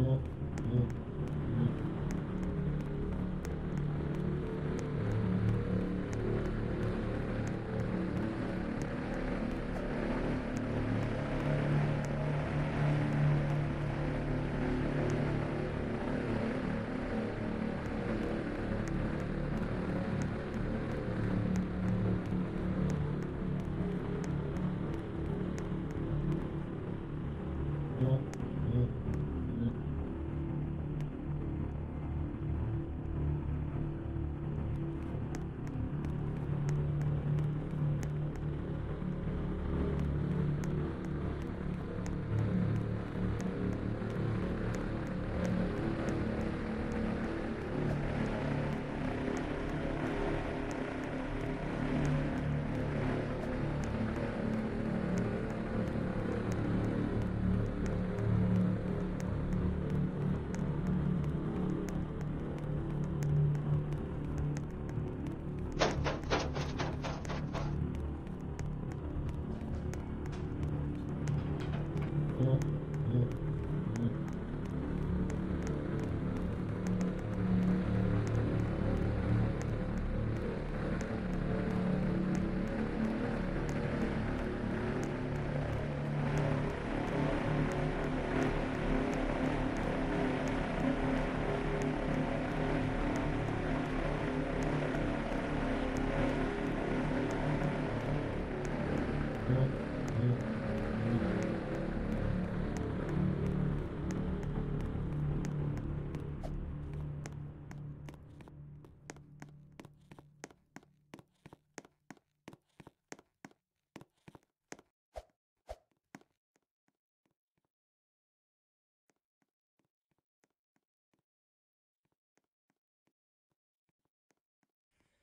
Mm-hmm. Mm-hmm.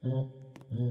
Mm-hmm.